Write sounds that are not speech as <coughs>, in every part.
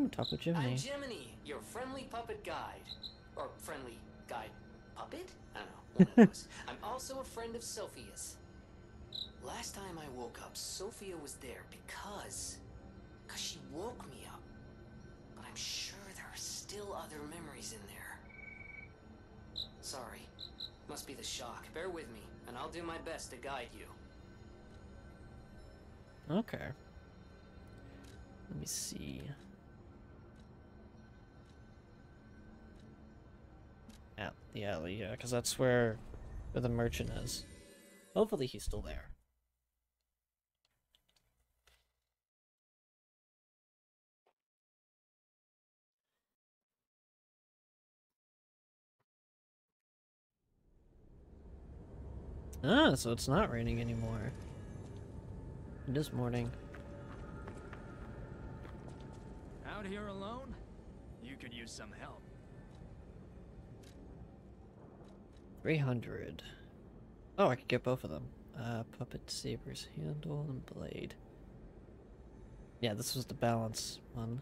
Ooh, talk with I'm Gemini. Gemini, your friendly puppet guide. Or friendly guide puppet? I don't know, one of <laughs> those. I'm also a friend of Sophia's. Last time I woke up, Sophia was there because... Because she woke me up. But I'm sure there are still other memories in there. Sorry. Must be the shock. Bear with me, and I'll do my best to guide you. Okay. Let me see. At the alley, yeah, because that's where, where the merchant is. Hopefully he's still there. Ah, so it's not raining anymore. It is morning. Out here alone? You could use some help. 300. Oh, I could get both of them. Uh, puppet saber's handle and blade. Yeah, this was the balance one.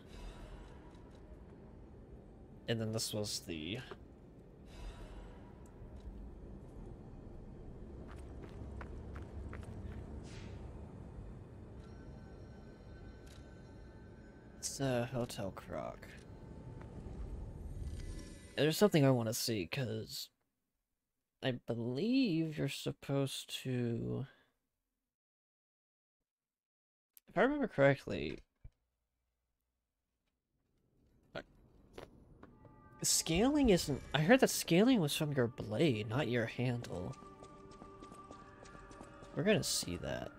And then this was the... It's uh, Hotel Krat. There's something I want to see, because I believe you're supposed to. If I remember correctly, scaling isn't. I heard that scaling was from your blade, not your handle. We're gonna see that.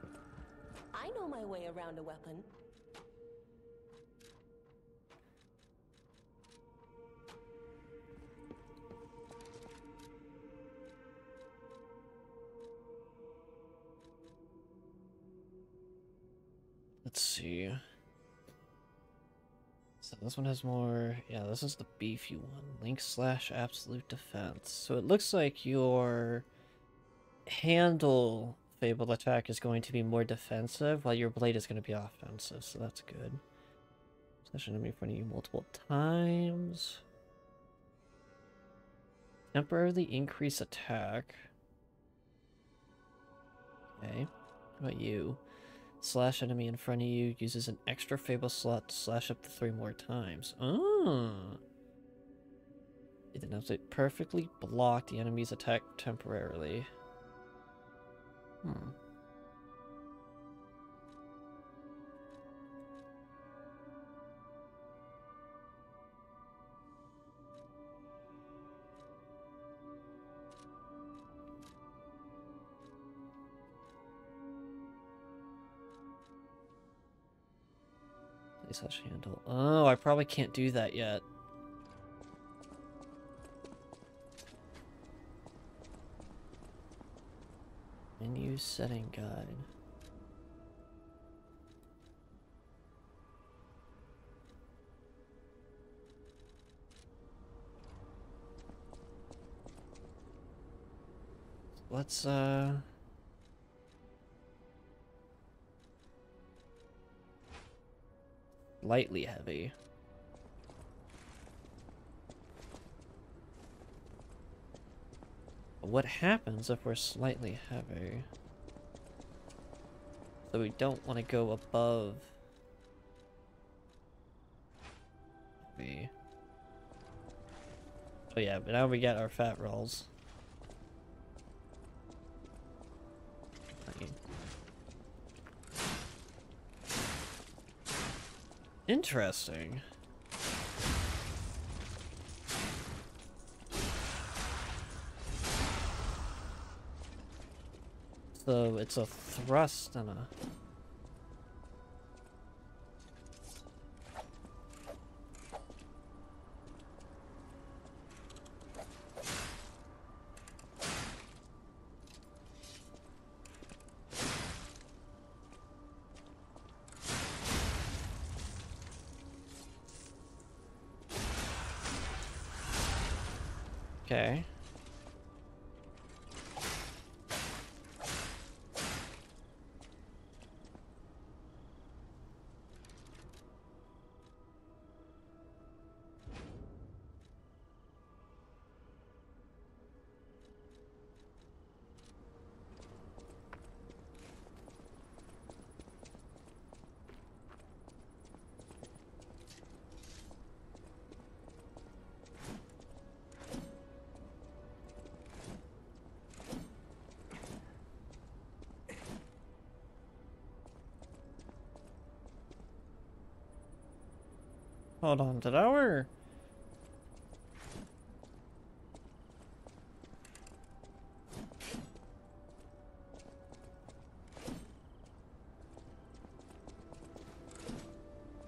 I know my way around a weapon. See. So this one has more. Yeah, this is the beefy one. Link slash absolute defense. So it looks like your handle fabled attack is going to be more defensive, while your blade is going to be offensive. So that's good. Slash enemy in front of you multiple times. Temporarily increase attack. Okay. How about you? Slash enemy in front of you uses an extra Fable slot to slash up to three more times. Oh. It denotes it perfectly block the enemy's attack temporarily. Hmm. Slash handle. Oh, I probably can't do that yet. Menu setting guide. Let's uh lightly heavy. What happens if we're slightly heavy? So we don't want to go above heavy. Oh yeah, but now we get our fat rolls. Interesting. So it's a thrust and a... Okay. Hold on, did our...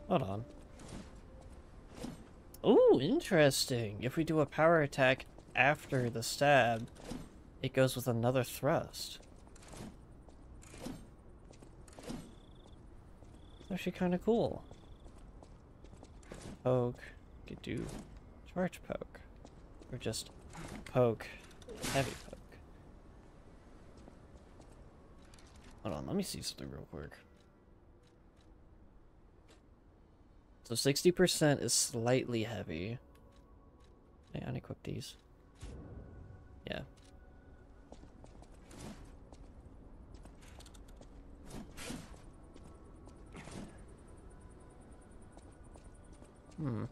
Hold on. Ooh, interesting. If we do a power attack after the stab, it goes with another thrust. It's actually kind of cool. Poke. Could do charge poke. Or just poke. Heavy poke. Hold on, let me see something real quick. So 60% is slightly heavy. I unequip these. Yeah. Hmm.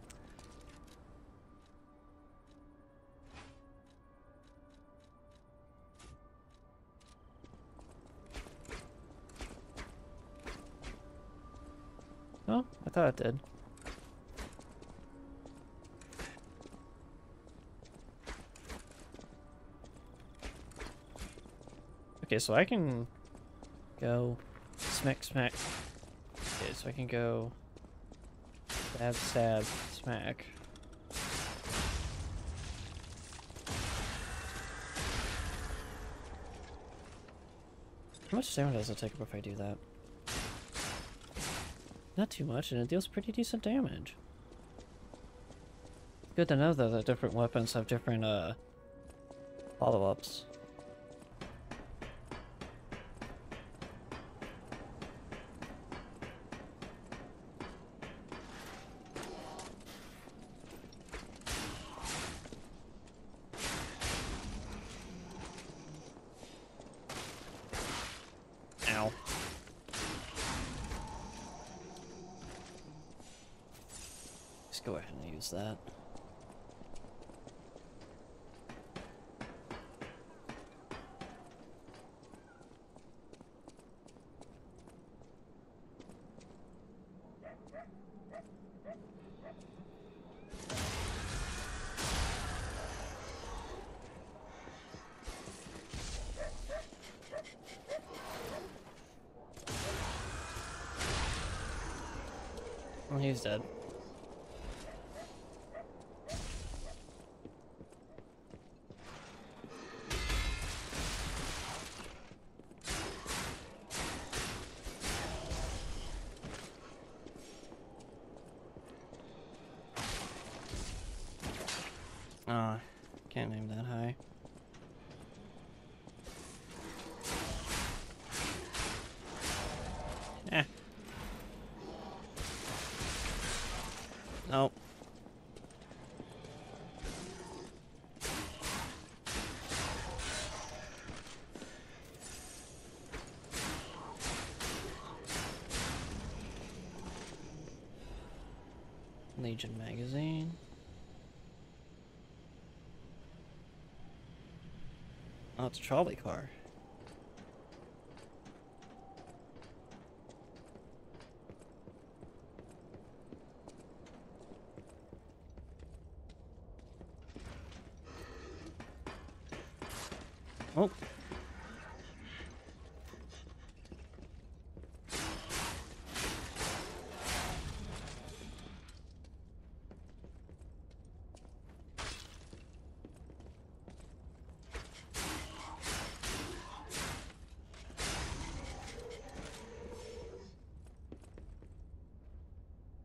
Oh, I thought it did. Okay, so I can go smack, smack. Okay, so I can go stab, stab, smack. How much damage does it take if I do that? Not too much, and it deals pretty decent damage. Good to know though that different weapons have different uh follow-ups. Ow. Let's go ahead and use that. Well, he's dead. Oh, can't aim that high. Eh. Nope. Legion magazine. Oh, it's a trolley car. Oh.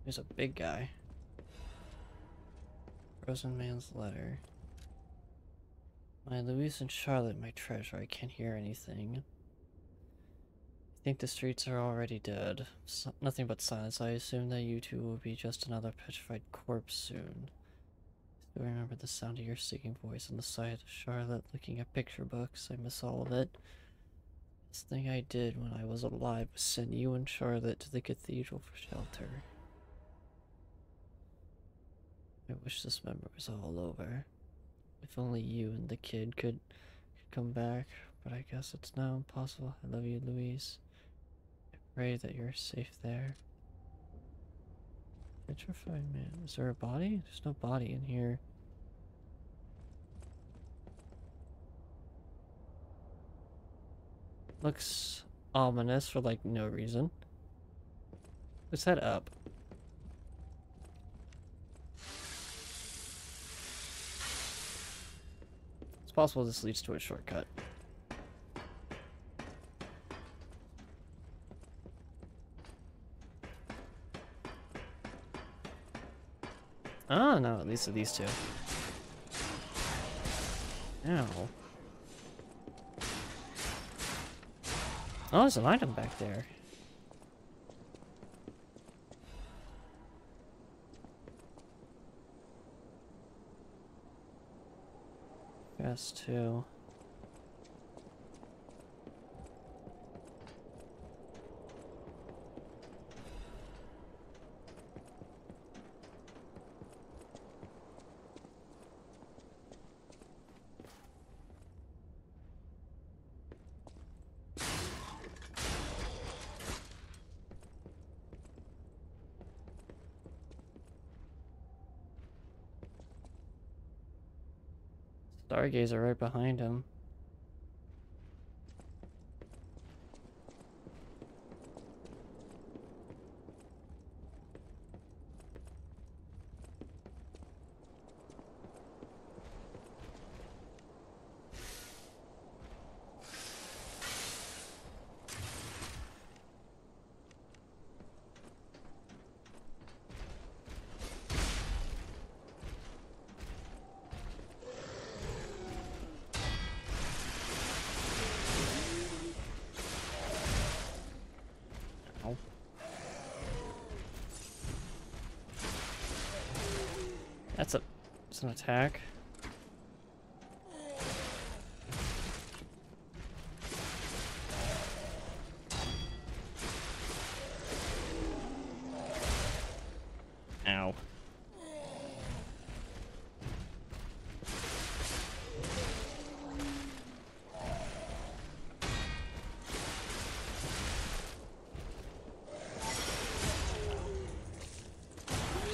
There's a big guy. Frozen Man's Letter. My Louise and Charlotte, my treasure. I can't hear anything. I think the streets are already dead. So nothing but silence. I assume that you two will be just another petrified corpse soon. Still remember the sound of your singing voice and the sight of Charlotte looking at picture books. I miss all of it. Best thing I did when I was alive was send you and Charlotte to the cathedral for shelter. I wish this memory was all over. If only you and the kid could, could come back, but I guess it's now impossible. I love you, Louise. I pray that you're safe there. Petrified man. Is there a body? There's no body in here. Looks ominous for like no reason. Let's head up. Possible this leads to a shortcut. Oh, no, at least of these two. Ow. Oh, there's an item back there. Fast too. Stargazer right behind him. Ow. That's a it's an attack. Ow.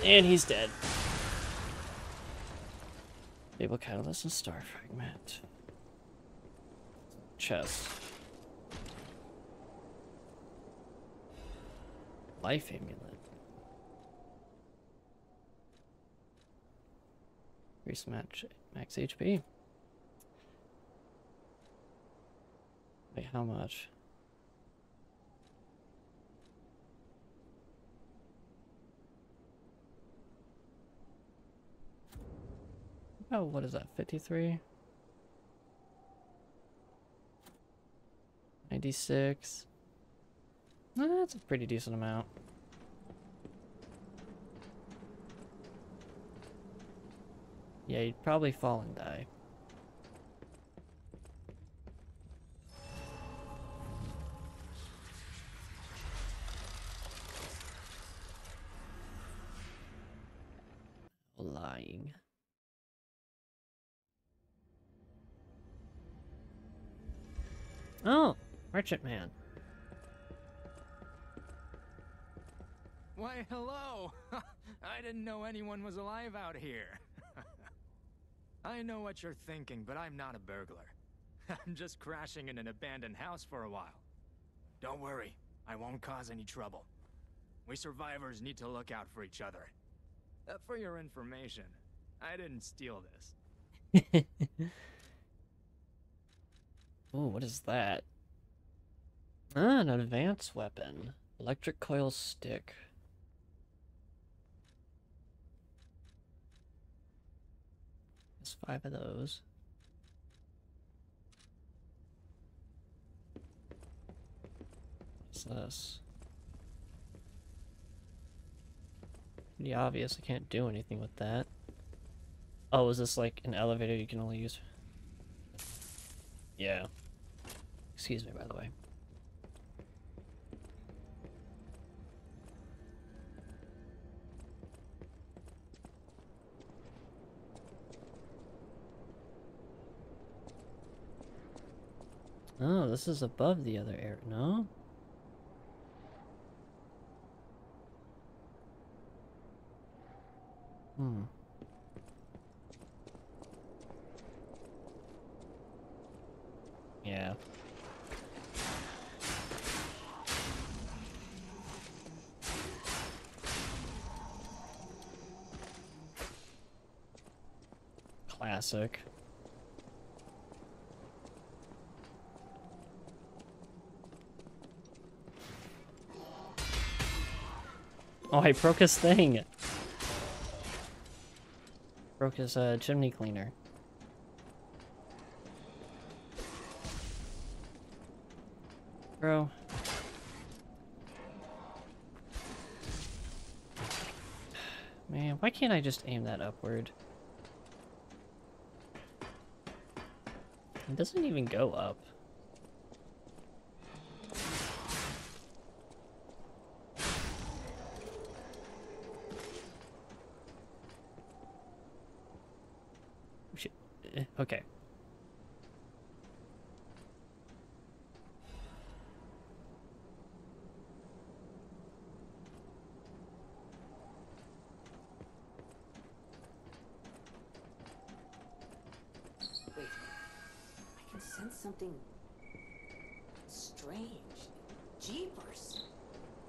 And he's dead. Fable Catalyst and Star Fragment. Chest. Life Amulet. Increase match max HP. Wait, how much? Oh, what is that? 53? 96. Eh, That's a pretty decent amount. Yeah, you'd probably fall and die. Merchant Man. Why, hello! <laughs> I didn't know anyone was alive out here. <laughs> I know what you're thinking, but I'm not a burglar. <laughs> I'm just crashing in an abandoned house for a while. Don't worry, I won't cause any trouble. We survivors need to look out for each other. Uh, for your information, I didn't steal this. Oh, what is that? Ah, an advanced weapon. Electric coil stick. There's five of those. What's this? Pretty obvious, I can't do anything with that. Oh, is this like an elevator you can only use? Yeah. Excuse me, by the way. Oh, this is above the other air. No? Hmm. Yeah. Classic. <laughs> Oh, I broke his thing. Broke his uh, chimney cleaner. Bro. <sighs> Man, why can't I just aim that upward? It doesn't even go up. Shit. Eh, Okay. Wait. I can sense something strange. Jeepers.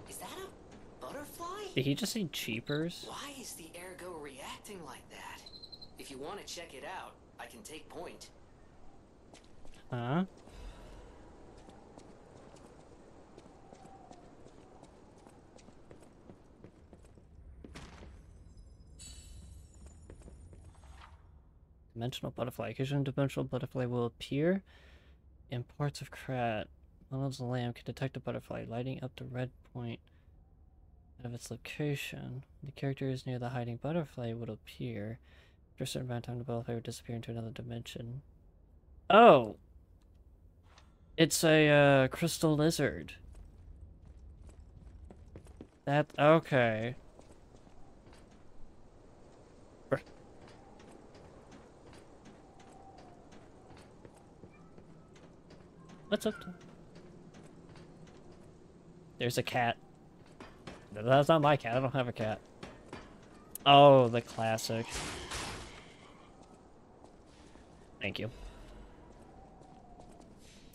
Is that a butterfly? Did he just say cheapers? Why is the ergo reacting like that? If you want to check it out, I can take point. Huh? Dimensional butterfly. Occasional dimensional butterfly will appear in parts of Krat. Reynolds lamp can detect a butterfly, lighting up the red point of its location. The character is near the hiding butterfly, would appear. After a certain amount of time, the butterfly would disappear into another dimension. Oh! It's a uh, crystal lizard. That okay. What's up? There's a cat. That's not my cat. I don't have a cat. Oh, the classic. Thank you.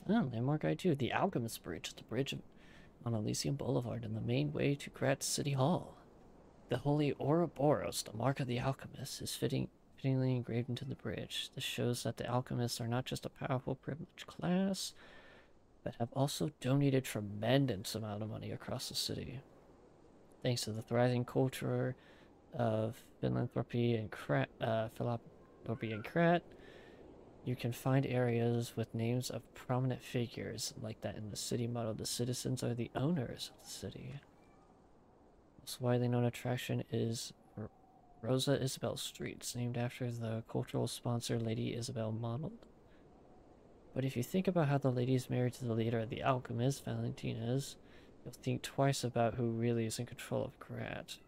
Oh, landmark I too. The Alchemist Bridge, the bridge on Elysion Boulevard and the main way to Gratz City Hall. The holy Ouroboros, the mark of the alchemist, is fitting, fittingly engraved into the bridge. This shows that the alchemists are not just a powerful, privileged class, but have also donated tremendous amount of money across the city. Thanks to the thriving culture of philanthropy and uh, philanthropy and Krat, you can find areas with names of prominent figures like that in the city model. The citizens are the owners of the city. Most widely known attraction is Rosa Isabel Streets, named after the cultural sponsor Lady Isabel Monald. But if you think about how the lady is married to the leader of the alchemists, Valentinez, you'll think twice about who really is in control of Krat.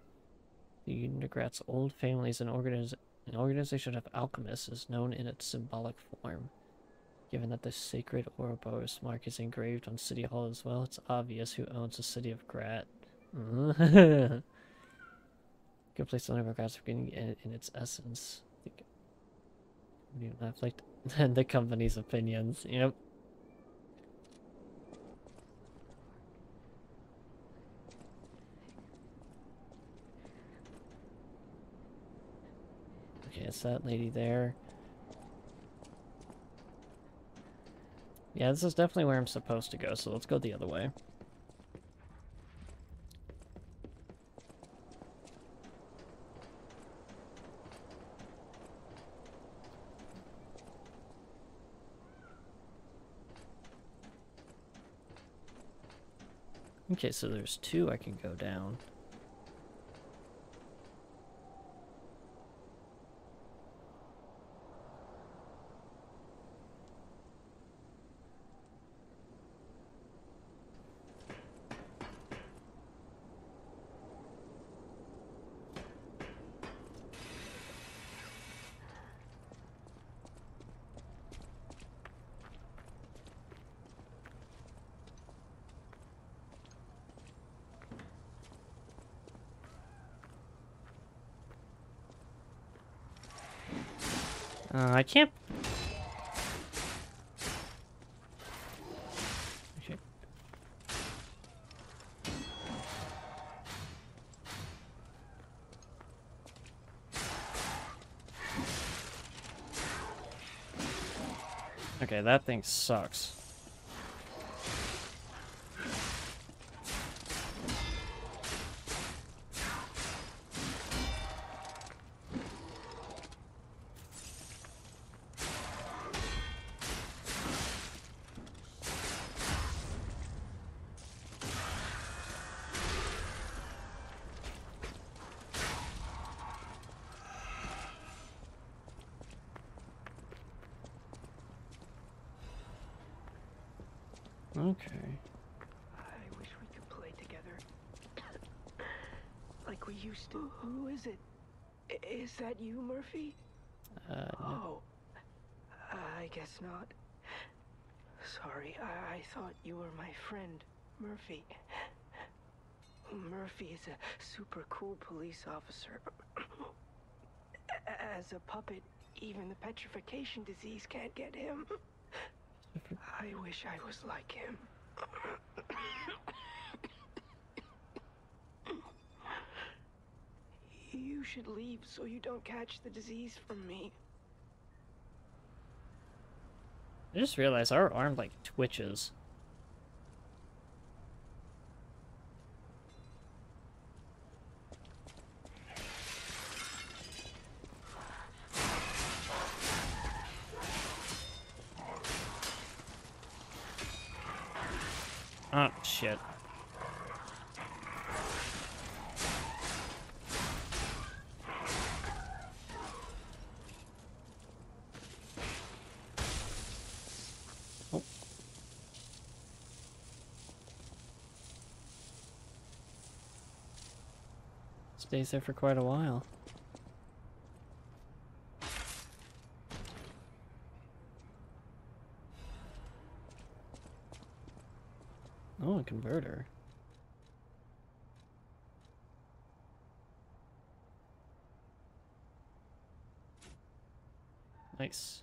The Negrat's old family is an, organiz- an organization of alchemists is known in its symbolic form. Given that the sacred Ouroboros mark is engraved on City Hall as well, it's obvious who owns the city of Krat. <laughs> Good place to learn about Krat's beginning in, in its essence. I think I've liked <laughs> the company's opinions. Yep. Okay, it's that lady there. Yeah, this is definitely where I'm supposed to go, so let's go the other way. Okay, so there's two I can go down. Okay. Okay, that thing sucks. Okay. I wish we could play together. like we used to. Who is it? I- Is that you, Murphy? Uh, no. Oh. I guess not. Sorry, I, I thought you were my friend, Murphy. Murphy is a super cool police officer. As a puppet, even the petrification disease can't get him. I wish I was like him. You should leave so you don't catch the disease from me. I just realized our arm like twitches. Oh, shit. Oh. Stays there for quite a while. Oh, a converter. Nice.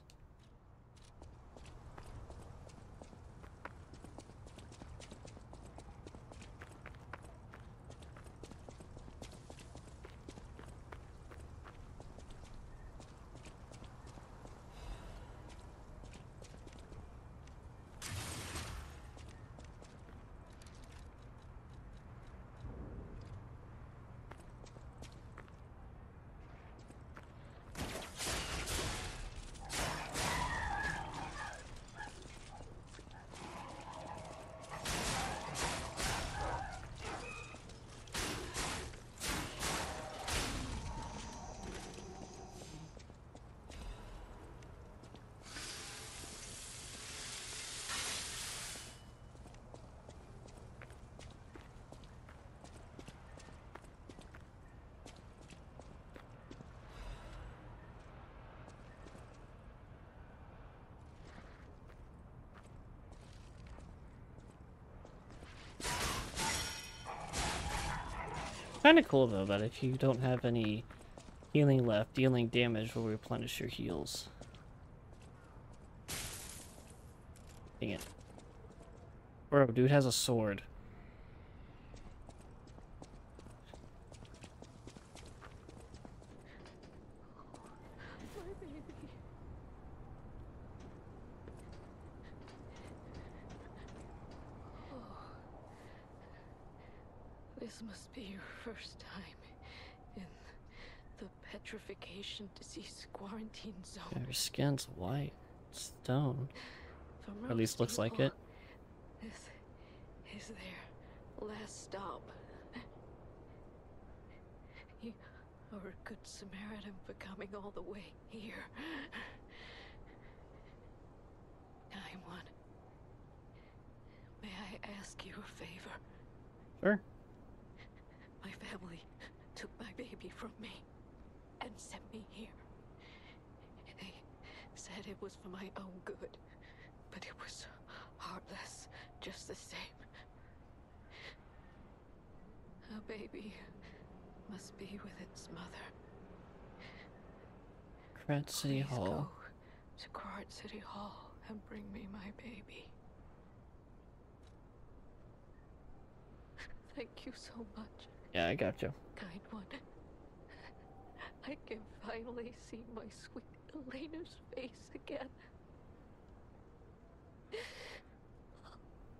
Kind of cool though that if you don't have any healing left, dealing damage will replenish your heals. Dang it. Bro, dude has a sword. This must be your first time in the petrification disease quarantine Yeah, zone. Your skin's white. Stone. Or at least looks like it. This is their last stop. You are a good Samaritan for coming all the way here. I'm one. May I ask you a favor? Sure. My family took my baby from me and sent me here. They it was for my own good, but it was heartless just the same. A baby must be with its mother. Krat City Please Hall. to Krat City Hall and bring me my baby. Thank you so much, Yeah, I got you. kind one. I can finally see my sweet Elena's face again.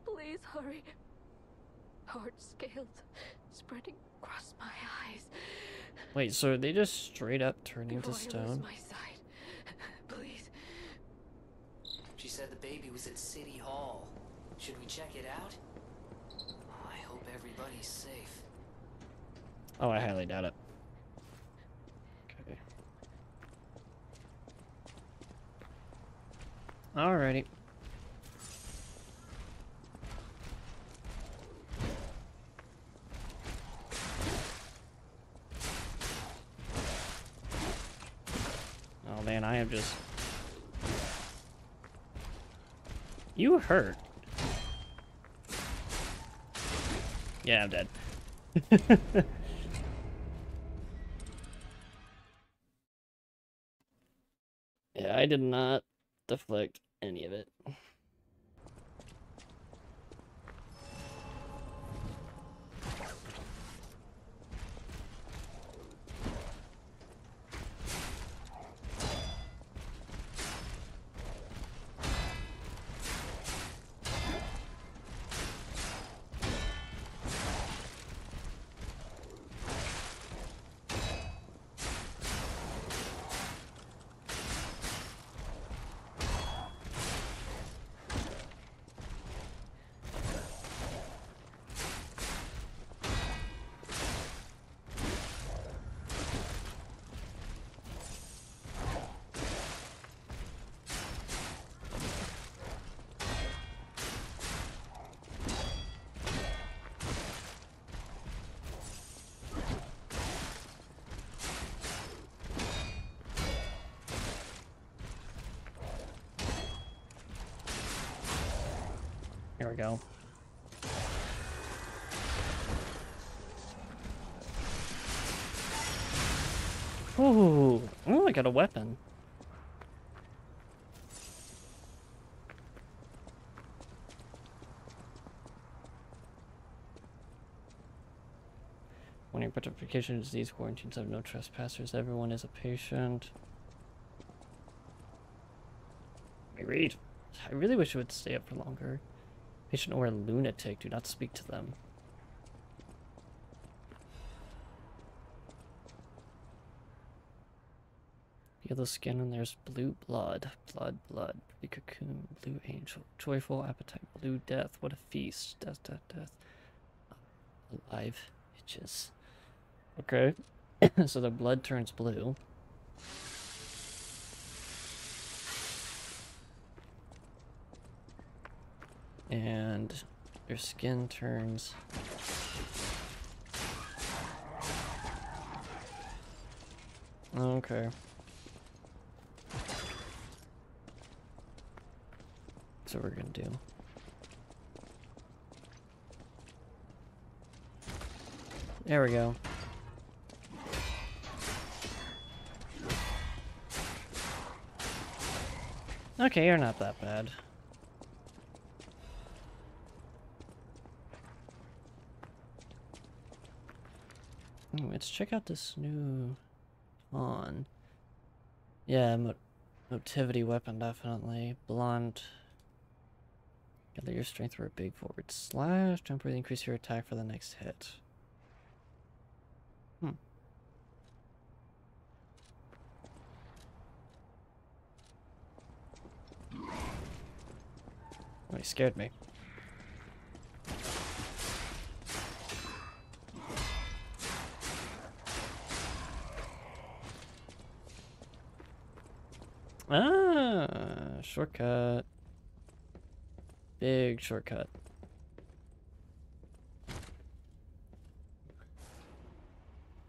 Please hurry. Hard scales spreading across my eyes. Wait, so are they just straight up turn into Before I stone? my sight. Please. She said the baby was at City Hall. Should we check it out? Oh, I hope everybody's safe. Oh, I highly doubt it. Okay. Alrighty. Oh man, I am just... You hurt. Yeah, I'm dead. <laughs> Yeah, I did not deflect any of it. Here we go. Ooh, ooh, I got a weapon. When Warning, petrification disease quarantines have no trespassers. Everyone is a patient. Me read. I really wish it would stay up for longer. Patient or a lunatic, do not speak to them. Yellow skin and there's blue blood. Blood, blood. Pretty cocoon. Blue angel. Joyful appetite. Blue death. What a feast. Death, death, death. Alive. Itches. Okay. <coughs> so the blood turns blue. And your skin turns Okay. So we're gonna do. There we go. Okay, you're not that bad. Ooh, let's check out this new on. Yeah, mo motivity weapon definitely. Blunt. Gather your strength for a big forward slash. Temporarily increase your attack for the next hit. Hmm. Oh, he scared me. Ah, shortcut. Big shortcut.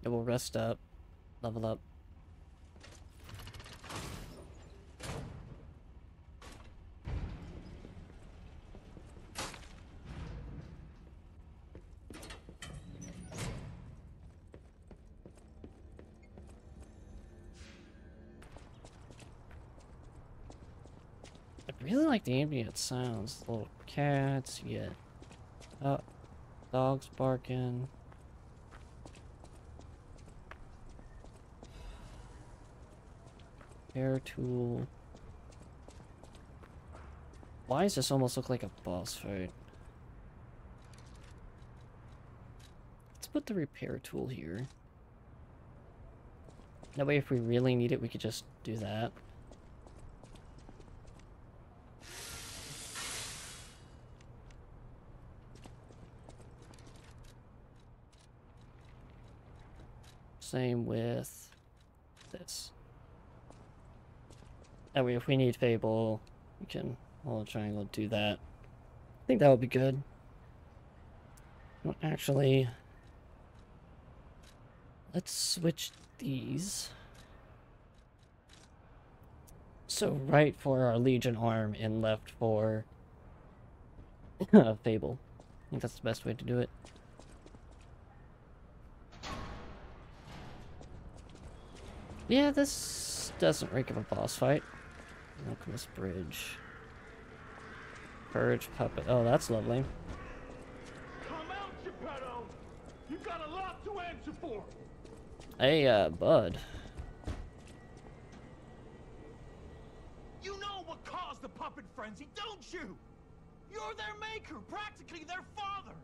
It will rest up, level up. The ambient sounds. Little cats, get oh, dogs barking. Air tool. Why does this almost look like a boss fight? Let's put the repair tool here. That way if we really need it, we could just do that. Same with this. That way if we need Fable, we can hold a triangle do that. I think that would be good. Well, actually, let's switch these. So right for our Legion arm and left for <coughs> Fable. I think that's the best way to do it. Yeah, this doesn't reek of a boss fight. Alchemist Bridge. Purge Puppet. Oh, that's lovely. Come out, Geppetto! You got a lot to answer for! Hey, uh, bud. You know what caused the puppet frenzy, don't you? You're their maker, practically their father!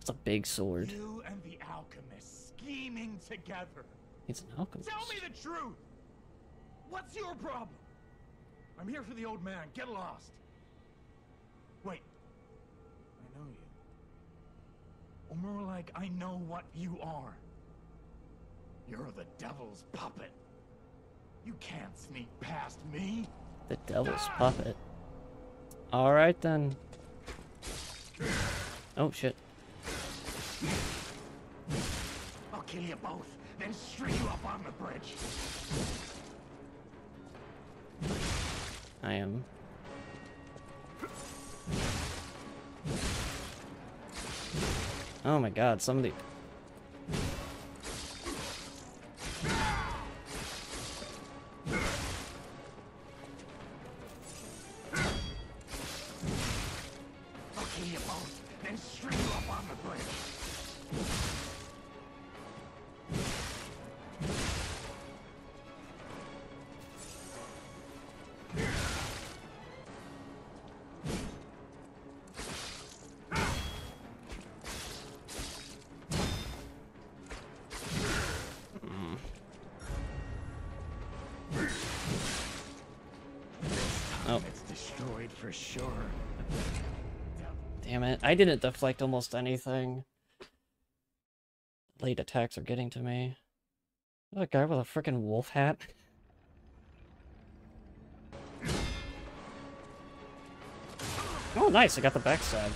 It's a big sword. You and the alchemist scheming together. He's an alchemist. Tell me the truth! What's your problem? I'm here for the old man. Get lost. Wait. I know you. Or more like, I know what you are. You're the devil's puppet. You can't sneak past me. The devil's ah! puppet. Alright then. Oh shit. I'll kill you both, then string you up on the bridge. I am. Oh my god, somebody. I'll you both, then string you up on the bridge. Destroyed for sure. damn it. I didn't deflect almost anything. Late attacks are getting to me. That guy with a freaking wolf hat. Oh, nice. I got the backstab.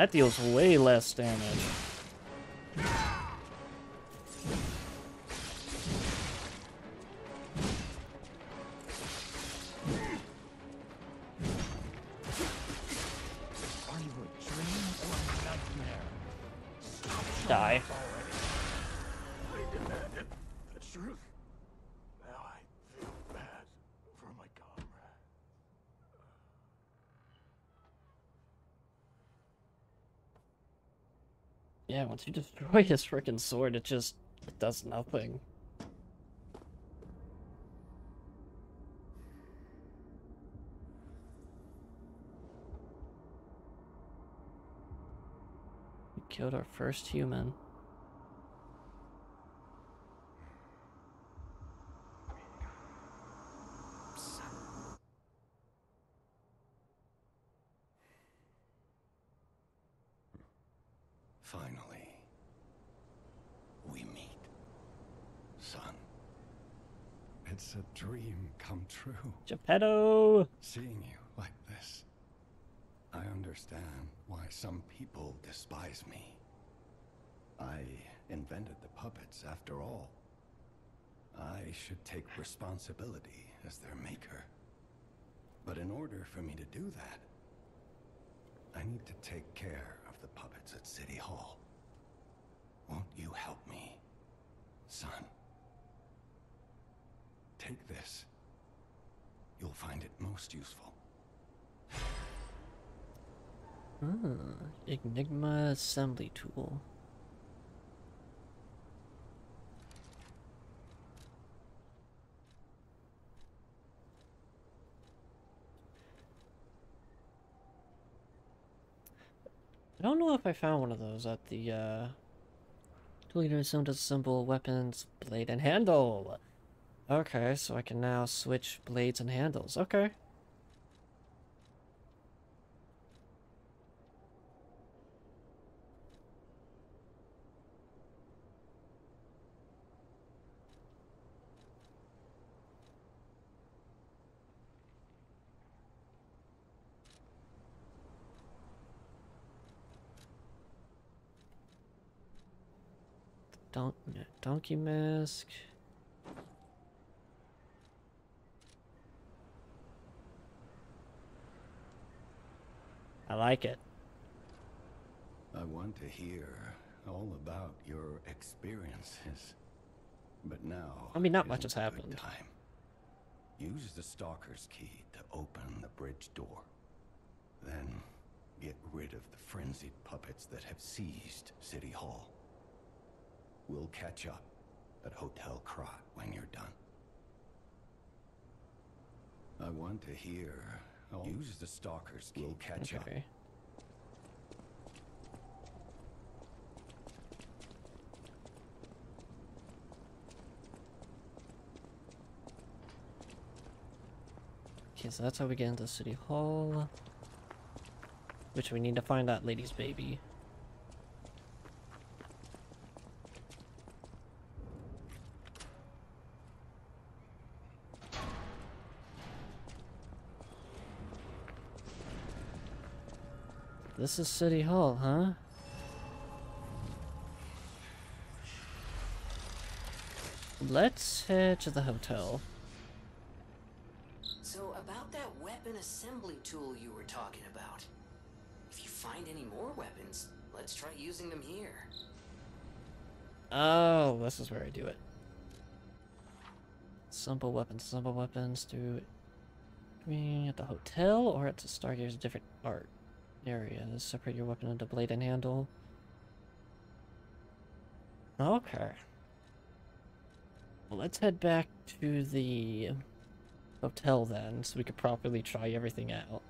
That deals way less damage. Once you <laughs> destroy his freaking sword, it just it does nothing. We killed our first human. It's a dream come Geppetto! Seeing you like this. I understand why some people despise me. I invented the puppets after all. I should take responsibility as their maker. But in order for me to do that, I need to take care of the puppets at City Hall. Won't you help me, son? Take this. Most useful. Ah, Enigma assembly tool. I don't know if I found one of those at the, uh... Tool to assume to assemble weapons, blade, and handle. Okay, so I can now switch blades and handles. Okay. Donkey mask. I like it. I want to hear all about your experiences. But now. I mean, not much has happened. Time. Use the Stalker's key to open the bridge door. Then get rid of the frenzied puppets that have seized City Hall. We'll catch up at Hotel Krat when you're done. I want to hear. Oh. all- Use the Stalker's. We'll catch up. Okay. Okay, so that's how we get into City Hall. Which we need to find that lady's baby. This is City Hall, huh? Let's head to the hotel. So, about that weapon assembly tool you were talking about. If you find any more weapons, let's try using them here. Oh, this is where I do it. Simple weapons, simple weapons. Do we at the hotel or at the Stargazer's different art areas? Separate your weapon into blade and handle. Okay. Well, let's head back to the hotel then, so we could properly try everything out.